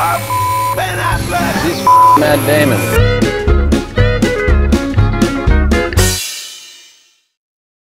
I'm Ben Affleck. He's Matt Damon.